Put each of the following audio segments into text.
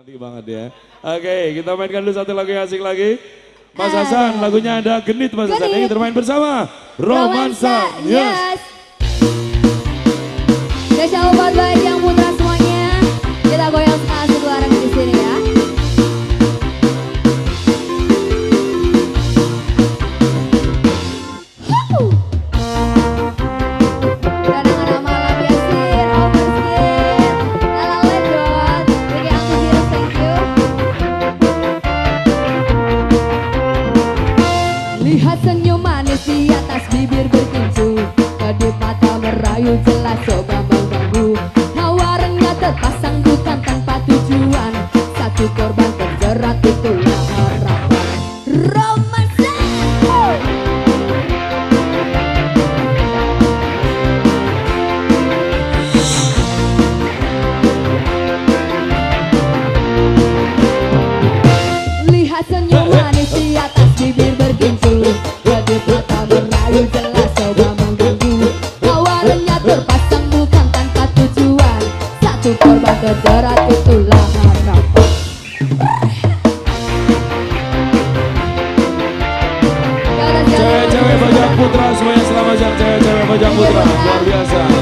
Nanti banget ya. Oke, okay, kita mainkan dulu satu lagu yang asik lagi. Mas Hasan, lagunya ada genit Mas Hasan. Ini termain bersama. Romansa, yes. Tawa terpasang Pojang cewek-cewek Pojang Putra. Luar biasa.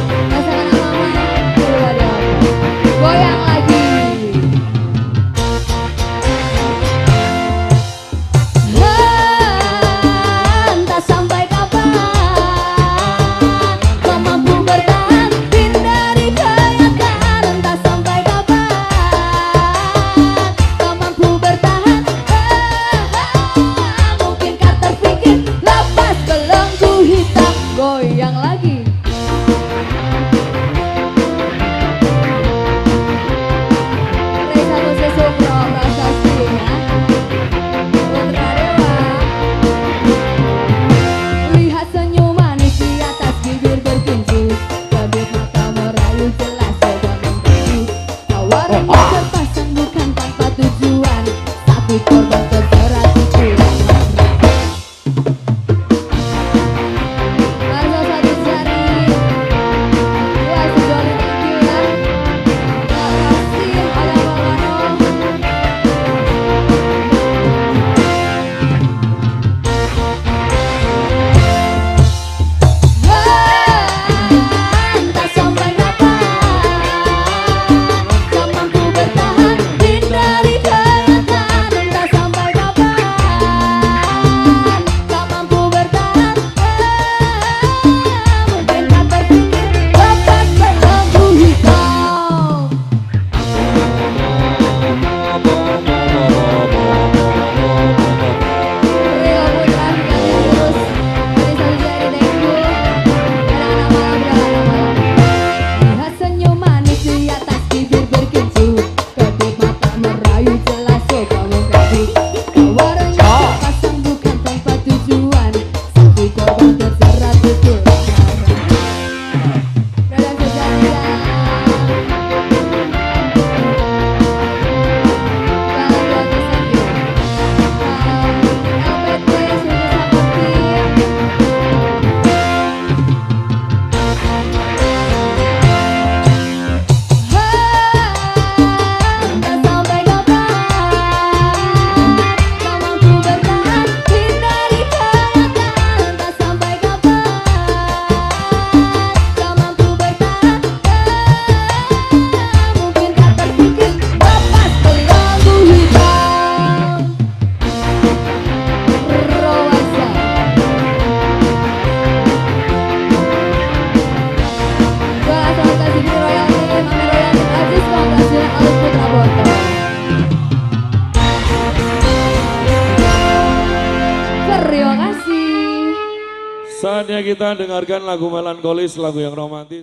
Saatnya kita dengarkan lagu melankolis, lagu yang romantis.